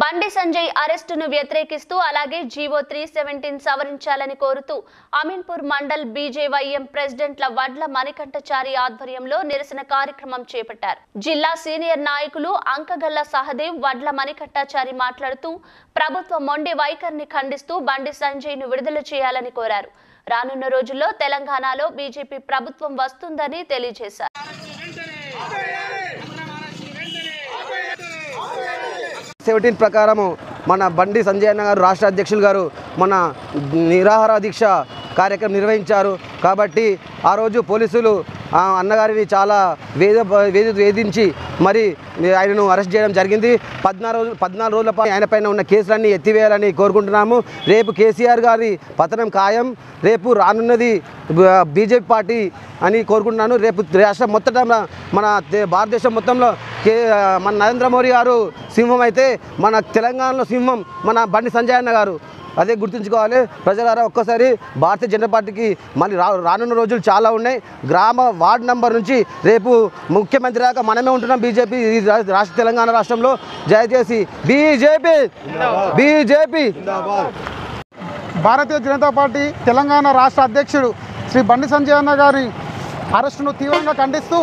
బండి సంజయ్ అరెస్టును వ్యతిరేకిస్తూ అలాగే జీవో త్రీ సెవెంటీన్ సవరించాలని కోరుతూ అమీన్పూర్ మండల్ బీజేవైఎం ప్రెసిడెంట్ల వడ్ల మణికంఠచారి ఆధ్వర్యంలో నిరసన కార్యక్రమం చేపట్టారు. జిల్లా సీనియర్ నాయకులు అంకగల్ల సహదేవ్ వడ్ల మణికంఠాచారి మాట్లాడుతూ ప్రభుత్వ మొండి వైఖరిని ఖండిస్తూ బండి సంజయ్ను విడుదల చేయాలని కోరారు. రానున్న రోజుల్లో తెలంగాణలో బీజేపీ ప్రభుత్వం వస్తుందని తెలియజేశారు. సెవెంటీన్ ప్రకారము మన బండి సంజయ్ అన్న గారు రాష్ట్ర అధ్యక్షులు గారు మన నిరాహార దీక్ష కార్యక్రమం నిర్వహించారు. కాబట్టి ఆ రోజు పోలీసులు అన్నగారిని చాలా వేద వేది వేధించి మరి ఆయనను అరెస్ట్ చేయడం జరిగింది. పద్నాలుగు రోజులు పద్నాలుగు రోజుల పాటు ఆయన పైన ఉన్న కేసులన్నీ ఎత్తివేయాలని కోరుకుంటున్నాము. రేపు కేసీఆర్ గారి పతనం ఖాయం. రేపు రానున్నది బీజేపీ పార్టీ అని కోరుకుంటున్నాను. రేపు రాష్ట్రం మొత్తం మన భారతదేశం మొత్తంలో కే మన నరేంద్ర మోడీ గారు సింహం అయితే మన తెలంగాణలో సింహం మన బండి సంజయ్ అన్న గారు అదే గుర్తుంచుకోవాలి. ప్రజలారా ఒక్కసారి భారతీయ జనతా పార్టీకి మళ్ళీ రా రానున్న రోజులు చాలా ఉన్నాయి. గ్రామ వార్డు నంబర్ నుంచి రేపు ముఖ్యమంత్రి దాకా మనమే ఉంటున్నాం బీజేపీ రాష్ట్ర తెలంగాణ రాష్ట్రంలో. దయచేసి BJP! BJP! Bharatiya Janata Party Telangana రాష్ట్ర అధ్యక్షుడు శ్రీ బండి సంజయ్ అన్న గారి అరెస్టును తీవ్రంగా ఖండిస్తూ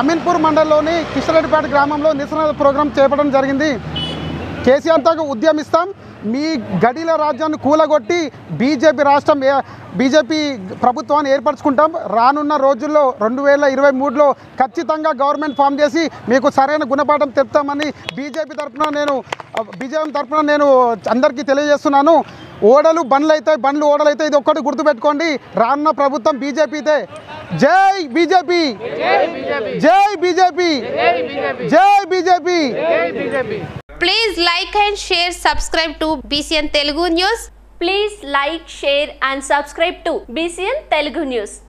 అమీన్పూర్ మండలంలోని కిషన్రెడ్డిపేట గ్రామంలో నిరసన ప్రోగ్రాం చేపట్టడం జరిగింది. కేసీఆర్ ఉద్యమిస్తాం. మీ గడిల రాజ్యాన్ని కూలగొట్టి బీజేపీ రాష్ట్రం బీజేపీ ప్రభుత్వాన్ని ఏర్పరచుకుంటాం. రానున్న రోజుల్లో రెండు వేల ఇరవై మూడులో ఖచ్చితంగా గవర్నమెంట్ ఫామ్ చేసి మీకు సరైన గుణపాఠం చెప్తామని బీజేపీ తరఫున నేను బీజేపీ తరఫున నేను అందరికీ తెలియజేస్తున్నాను. ఓడలు బండ్లు అవుతాయి బండ్లు ఓడలు అయితే ఇది ఒక్కటి గుర్తుపెట్టుకోండి. రానున్న ప్రభుత్వం బీజేపీతే జై బీజేపీ! జై బీజేపీ! జై BJP! Please like and share, subscribe to BCN Telugu News. Please like, share and subscribe to BCN Telugu News.